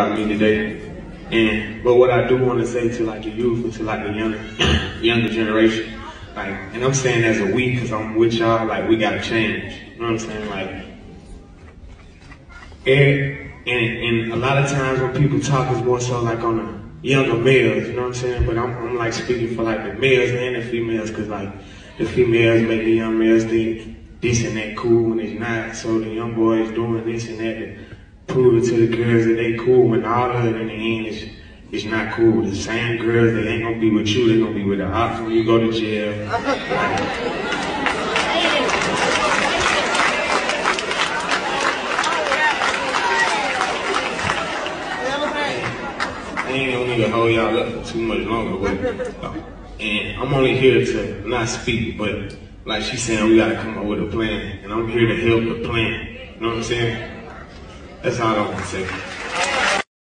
about me today. And but what I do want to say to like the youth and to like the younger younger generation, like, and I'm saying as a we, cause I'm with y'all. Like we gotta change. You know what I'm saying? Like, and and, and a lot of times when people talk, is more so like on the younger males. You know what I'm saying? But I'm, I'm like speaking for like the males and the females, cause like the females make the young males think this and that cool when it's not. So the young boys doing this and that prove it to the girls that they cool when all of it in the end is, is not cool. The same girls, they ain't gonna be with you, they gonna be with the ops when you go to jail. I ain't gonna need to hold y'all up for too much longer, but, and I'm only here to not speak, but like she's saying, we gotta come up with a plan, and I'm here to help the plan. You know what I'm saying? That's all I want to say.